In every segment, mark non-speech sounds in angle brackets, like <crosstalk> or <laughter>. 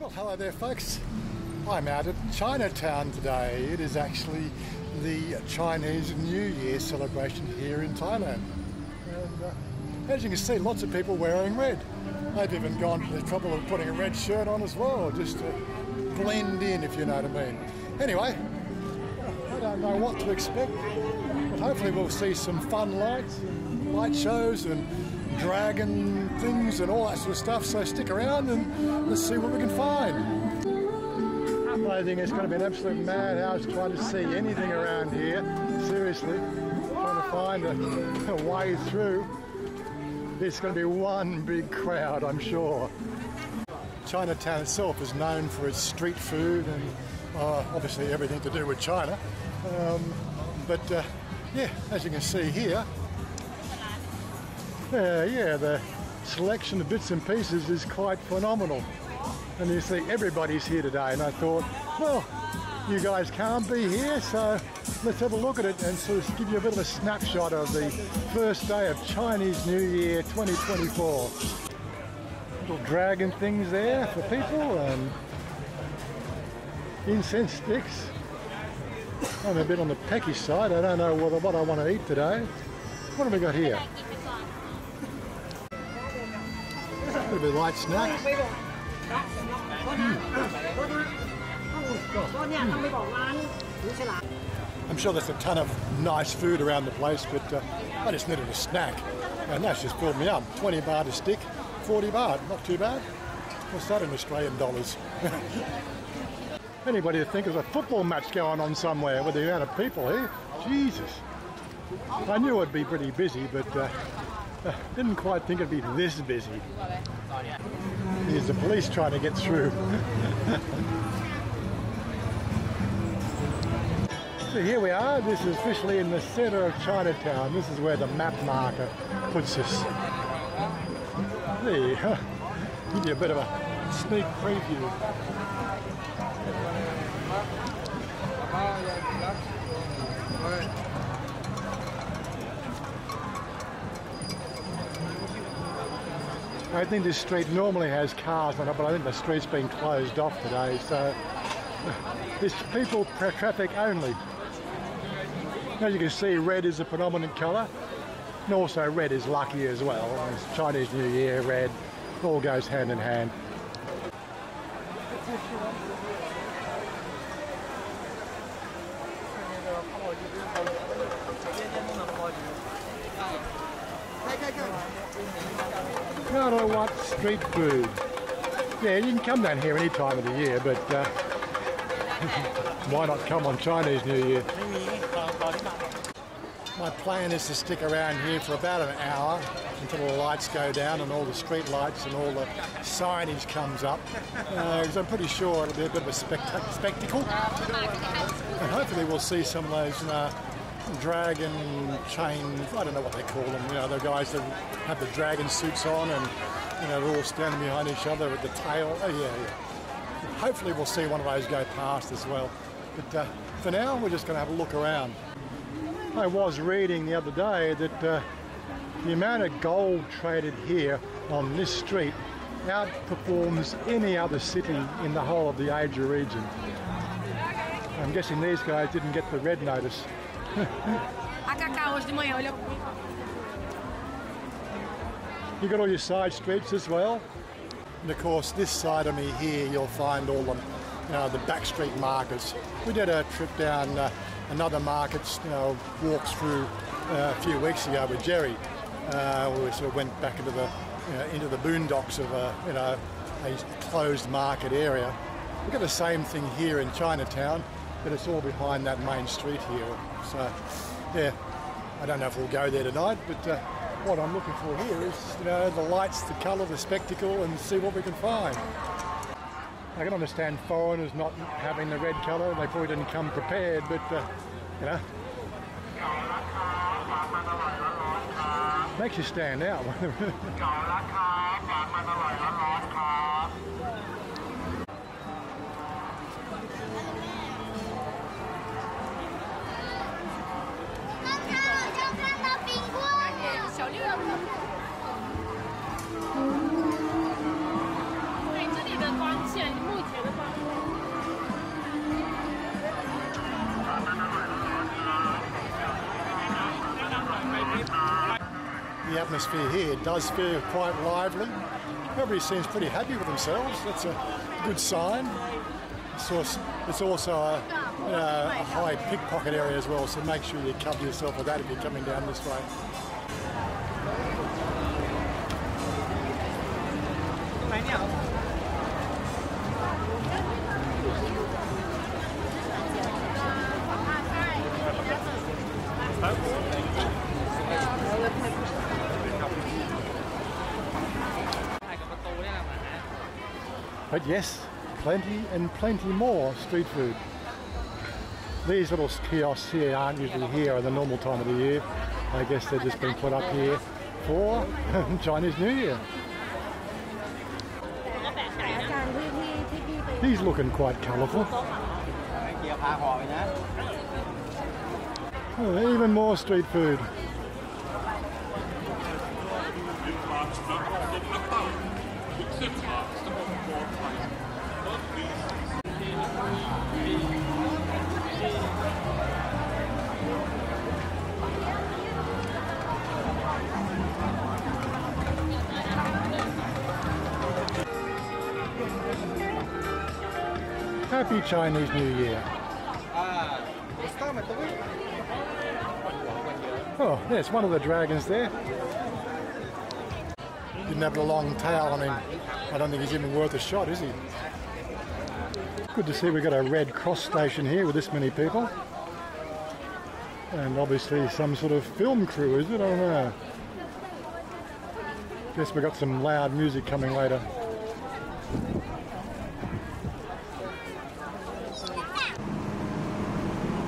Well, hello there, folks. I'm out at Chinatown today. It is actually the Chinese New Year celebration here in Thailand. And uh, as you can see, lots of people wearing red. They've even gone to the trouble of putting a red shirt on as well, just to blend in, if you know what I mean. Anyway, I don't know what to expect, but hopefully we'll see some fun lights, light shows, and dragon things and all that sort of stuff. So stick around and let's see what we can find. I think it's going to be an absolute madhouse trying to see anything around here. Seriously, trying to find a, a way through. It's going to be one big crowd, I'm sure. Chinatown itself is known for its street food and uh, obviously everything to do with China. Um, but uh, yeah, as you can see here, uh, yeah, the selection of bits and pieces is quite phenomenal. And you see everybody's here today and I thought, well, you guys can't be here, so let's have a look at it and sort of give you a bit of a snapshot of the first day of Chinese New Year 2024. Little dragon things there for people and incense sticks. I'm a bit on the peckish side. I don't know what, what I want to eat today. What have we got here? A little bit of light snack. I'm sure there's a ton of nice food around the place, but uh, I just needed a snack. And that's just filled me up. 20 baht a stick, 40 baht, not too bad. What's that in Australian dollars? <laughs> Anybody would think there's a football match going on somewhere with the amount of people here. Jesus. I knew it'd be pretty busy, but uh, <laughs> didn't quite think it'd be this busy. Here's the police trying to get through. <laughs> so here we are. This is officially in the centre of Chinatown. This is where the map marker puts us. There. <laughs> Give you a bit of a sneak preview. I think this street normally has cars on it, but I think the street's been closed off today, so <laughs> it's people traffic only. As you can see, red is a predominant colour, and also red is lucky as well. It's Chinese New Year, red, all goes hand in hand. You know what? Street food. Yeah, you can come down here any time of the year, but uh, <laughs> why not come on Chinese New Year? My plan is to stick around here for about an hour until the lights go down and all the street lights and all the signage comes up because uh, I'm pretty sure it'll be a bit of a spect- spectacle and hopefully we'll see some of those uh, dragon chains, I don't know what they call them, you know, the guys that have the dragon suits on and, you know, they're all standing behind each other with the tail. Oh, yeah, yeah. Hopefully we'll see one of those go past as well. But uh, for now, we're just going to have a look around. I was reading the other day that uh, the amount of gold traded here on this street outperforms any other city in the whole of the Asia region. I'm guessing these guys didn't get the red notice. A Cacau hoje de manhã olhou You got all your side streets as well. And of course, this side of me here, you'll find all the, you know, the back street markets. We did a trip down uh, another market, you know, walks through uh, a few weeks ago with Jerry. Uh, we sort of went back into the you know, into the boondocks of a you know a closed market area. We've got the same thing here in Chinatown, but it's all behind that main street here. So, yeah, I don't know if we'll go there tonight, but uh, what I'm looking for here is, you know, the lights, the colour, the spectacle, and see what we can find. I can understand foreigners not having the red colour, they probably didn't come prepared, but, uh, you know, makes you stand out. <laughs> atmosphere here does feel quite lively. Everybody seems pretty happy with themselves. That's a good sign. It's also a, a high pickpocket area as well, so make sure you cover yourself with that if you're coming down this way. But yes, plenty and plenty more street food. These little kiosks here aren't usually here at the normal time of the year. I guess they've just been put up here for <laughs> Chinese New Year. He's looking quite colourful. Oh, even more street food. Happy Chinese New Year. Oh, there's one of the dragons there. Didn't have a long tail. I mean, I don't think he's even worth a shot, is he? Good to see we've got a Red Cross station here with this many people. And obviously some sort of film crew, is it? I don't know. Guess we've got some loud music coming later.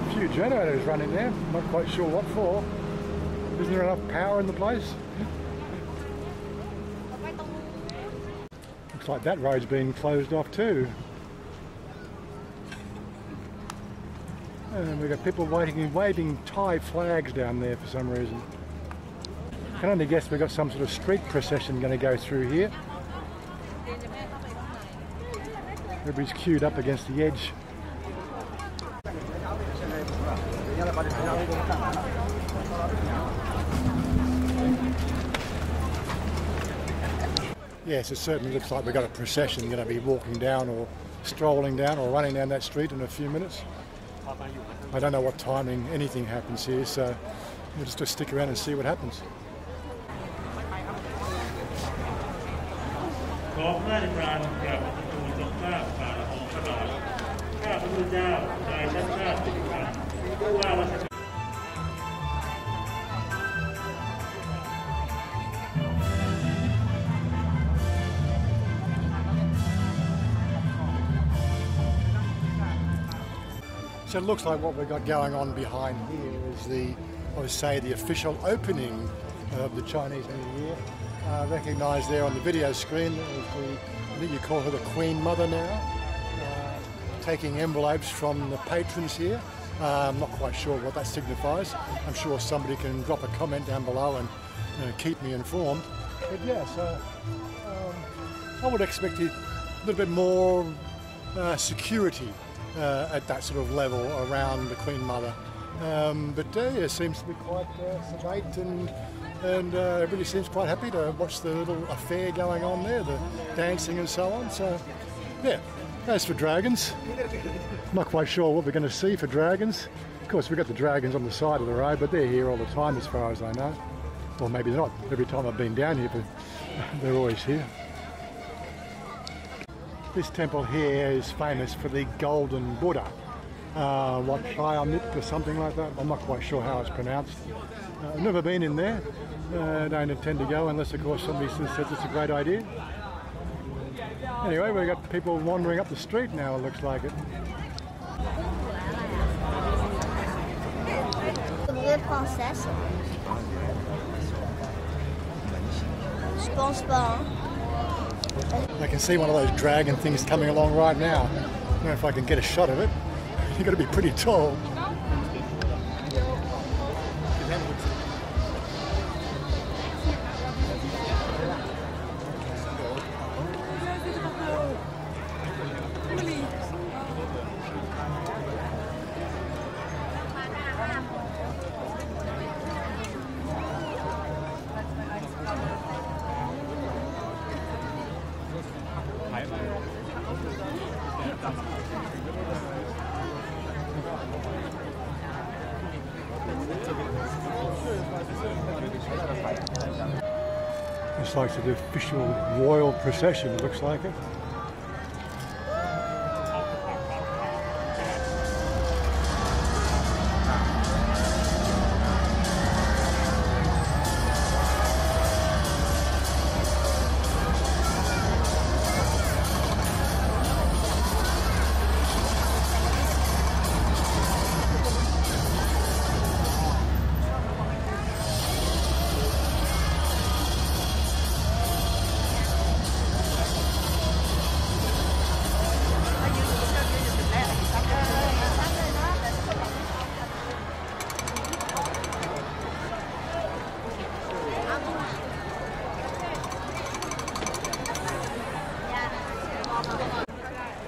A few generators running there, not quite sure what for. Isn't there enough power in the place? Looks like that road's been closed off too. And we've got people waiting, waving Thai flags down there for some reason. I can only guess we've got some sort of street procession going to go through here. Everybody's queued up against the edge. Yes, it certainly looks like we've got a procession going to be walking down or strolling down or running down that street in a few minutes. I don't know what timing anything happens here, so we'll just, just stick around and see what happens. So it looks like what we've got going on behind here is the, I would say, the official opening of the Chinese New Year. Uh, recognised there on the video screen as the, I think you call her the Queen Mother now, uh, taking envelopes from the patrons here. Uh, I'm not quite sure what that signifies. I'm sure somebody can drop a comment down below and uh, keep me informed. But yes, uh, um, I would expect a little bit more uh, security uh, at that sort of level around the Queen Mother. Um, but uh, yeah, it seems to be quite uh, sedate and and uh, everybody seems quite happy to watch the little affair going on there, the dancing and so on. So yeah, as for dragons, I'm not quite sure what we're going to see for dragons. Of course, we've got the dragons on the side of the road, but they're here all the time as far as I know. Or maybe not. Every time I've been down here, but <laughs> they're always here. This temple here is famous for the golden Buddha. Uh, Wat Traimit or something like that. I'm not quite sure how it's pronounced. Uh, I've never been in there. Uh, don't intend to go unless, of course, somebody says it's a great idea. Anyway, we've got people wandering up the street now, it looks like it. Princesse Je pense pas. Hein. I can see one of those dragon things coming along right now. I don't know if I can get a shot of it. <laughs> You've got to be pretty tall. It's like the official royal procession, it looks like it.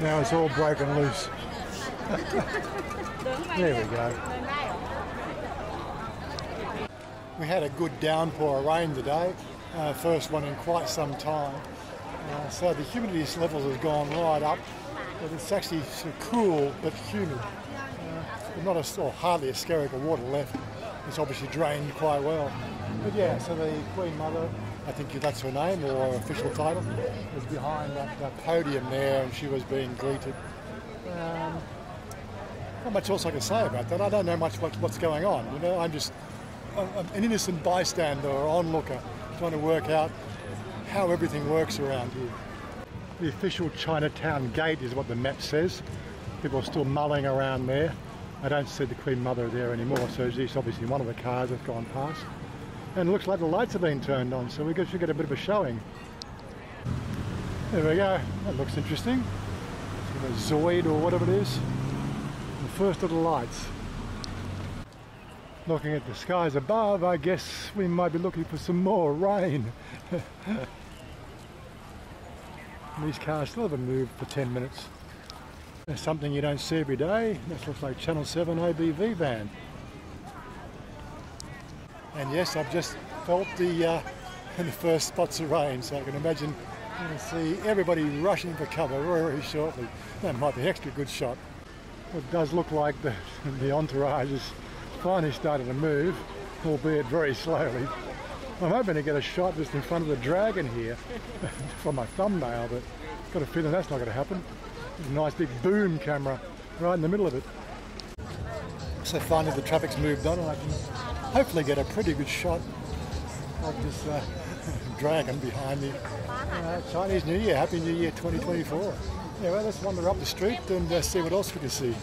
Now it's all broken loose. <laughs> there we go. We had a good downpour of rain today, uh, first one in quite some time. Uh, so the humidity levels have gone right up, but it's actually sort of cool but humid. Uh, not a, or hardly a skerrick of water left. It's obviously drained quite well. But yeah, so the Queen Mother, I think that's her name or official title, was behind that, that podium there and she was being greeted. Um, not much else I can say about that. I don't know much what, what's going on. You know, I'm just I'm an innocent bystander or onlooker trying to work out how everything works around here. The official Chinatown gate is what the map says. People are still mulling around there. I don't see the Queen Mother there anymore, so it's obviously one of the cars that's gone past. And it looks like the lights have been turned on, so we should get a bit of a showing. There we go. That looks interesting. A Zoid or whatever it is. The first of the lights. Looking at the skies above, I guess we might be looking for some more rain. <laughs> These cars still haven't moved for 10 minutes. There's something you don't see every day. This looks like Channel 7 ABV van. And yes, I've just felt the, uh, <laughs> the first spots of rain, so I can imagine you can see everybody rushing for cover very shortly. That might be an extra good shot. It does look like the, <laughs> the entourage is finally starting to move, albeit very slowly. I'm hoping to get a shot just in front of the dragon here <laughs> for my thumbnail, but I've got a feeling that's not going to happen. A nice big boom camera right in the middle of it. So finally the traffic's moved on and I can hopefully get a pretty good shot of this uh, <laughs> dragon behind me. Uh, Chinese New Year, Happy New Year 2024. Yeah, well, let's wander up the street and uh, see what else we can see.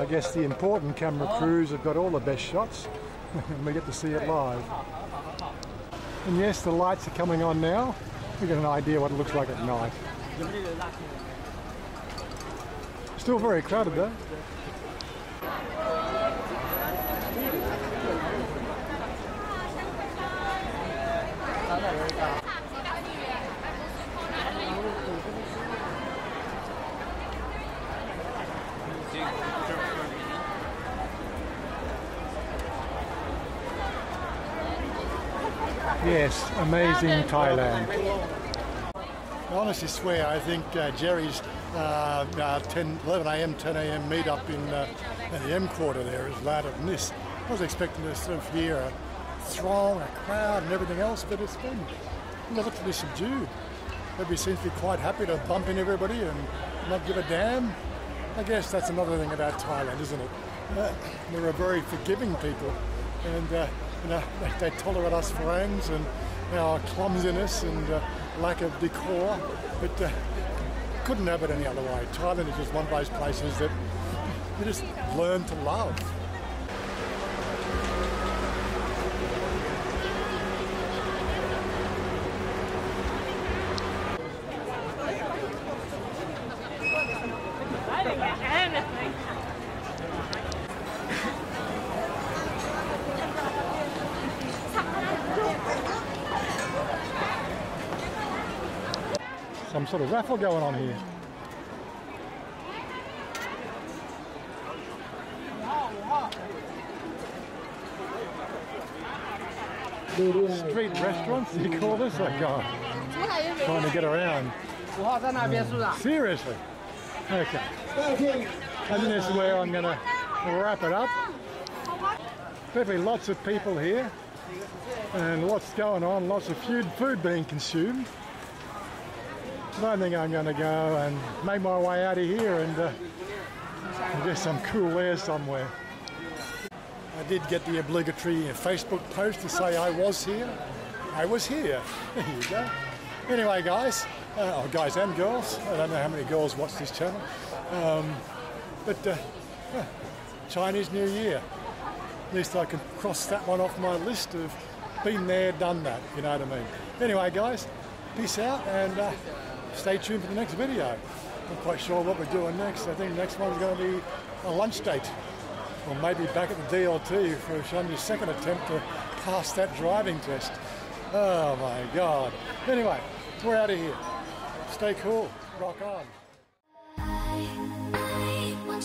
I guess the important camera crews have got all the best shots <laughs> and we get to see it live. And yes, the lights are coming on now. We get an idea what it looks like at night. Still very crowded though. Yes, amazing Thailand. I honestly swear, I think uh, Jerry's uh, uh, 10, 11 a.m., 10 a.m. meet-up in, uh, in the EmQuartier there is louder than this. I was expecting to sort of hear a throng, a crowd and everything else, but it's been relatively subdued. Everybody seems to be quite happy to bump into everybody and not give a damn. I guess that's another thing about Thailand, isn't it? Uh, they're a very forgiving people and uh, you know, they, they tolerate us Farangs and our clumsiness and uh, lack of decor, but uh, couldn't have it any other way. Thailand is just one of those places that you just learn to love. Sort of raffle going on here. Street restaurants, you call this? Like, Oh trying to get around. Seriously? Okay. And this is where I'm going to wrap it up. Definitely lots of people here and lots going on, lots of food being consumed. I think I'm going to go and make my way out of here and uh, get some cool air somewhere. I did get the obligatory Facebook post to say I was here. I was here. <laughs> There you go. Anyway, guys, uh, oh, guys and girls. I don't know how many girls watch this channel, um, but uh, Chinese New Year. At least I can cross that one off my list of been there, done that. You know what I mean? Anyway, guys, peace out and uh, stay tuned for the next video. Not quite sure what we're doing next. I think next one's going to be a lunch date or maybe back at the DLT for Chanya's second attempt to pass that driving test. Oh my God. Anyway, we're out of here. Stay cool. Rock on. I, I